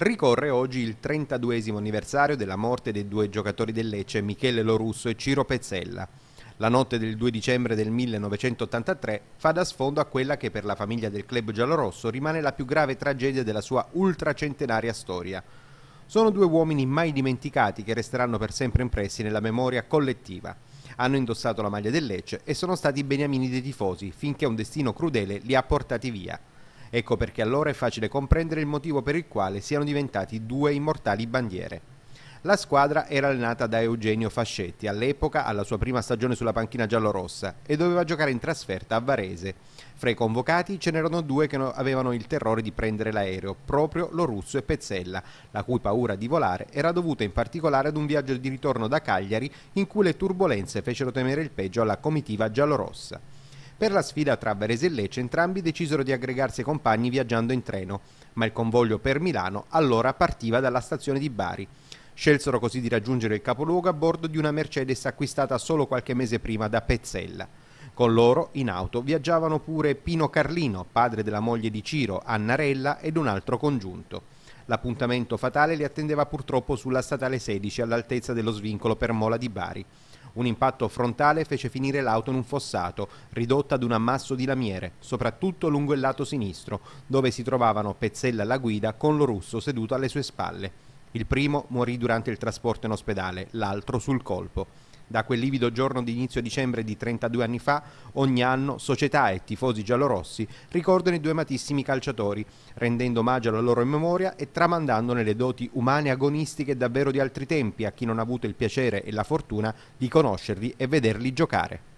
Ricorre oggi il 32 anniversario della morte dei due giocatori del Lecce, Michele Lorusso e Ciro Pezzella. La notte del 2 dicembre del 1983 fa da sfondo a quella che per la famiglia del club giallorosso rimane la più grave tragedia della sua ultracentenaria storia. Sono due uomini mai dimenticati che resteranno per sempre impressi nella memoria collettiva. Hanno indossato la maglia del Lecce e sono stati i beniamini dei tifosi finché un destino crudele li ha portati via. Ecco perché allora è facile comprendere il motivo per il quale siano diventati due immortali bandiere. La squadra era allenata da Eugenio Fascetti, all'epoca alla sua prima stagione sulla panchina giallorossa, e doveva giocare in trasferta a Varese. Fra i convocati ce n'erano due che avevano il terrore di prendere l'aereo, proprio Lorusso e Pezzella, la cui paura di volare era dovuta in particolare ad un viaggio di ritorno da Cagliari in cui le turbulenze fecero temere il peggio alla comitiva giallorossa. Per la sfida tra Varese e Lecce entrambi decisero di aggregarsi ai compagni viaggiando in treno, ma il convoglio per Milano allora partiva dalla stazione di Bari. Scelsero così di raggiungere il capoluogo a bordo di una Mercedes acquistata solo qualche mese prima da Pezzella. Con loro, in auto, viaggiavano pure Pino Carlino, padre della moglie di Ciro, Annarella ed un altro congiunto. L'appuntamento fatale li attendeva purtroppo sulla statale 16 all'altezza dello svincolo per Mola di Bari. Un impatto frontale fece finire l'auto in un fossato, ridotta ad un ammasso di lamiere, soprattutto lungo il lato sinistro, dove si trovavano Pezzella alla guida con lo russo seduto alle sue spalle. Il primo morì durante il trasporto in ospedale, l'altro sul colpo. Da quel livido giorno di inizio dicembre di 32 anni fa, ogni anno società e tifosi giallorossi ricordano i due amatissimi calciatori, rendendo omaggio alla loro memoria e tramandandone le doti umane agonistiche davvero di altri tempi a chi non ha avuto il piacere e la fortuna di conoscerli e vederli giocare.